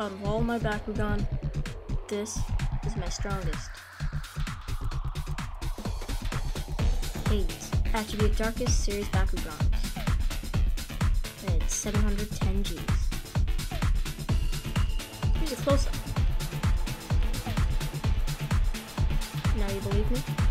out of all my Bakugan, this is my strongest. 8. Attribute Darkus Series Bakugans. It's 710 Gs. Here's a close-up. Now you believe me?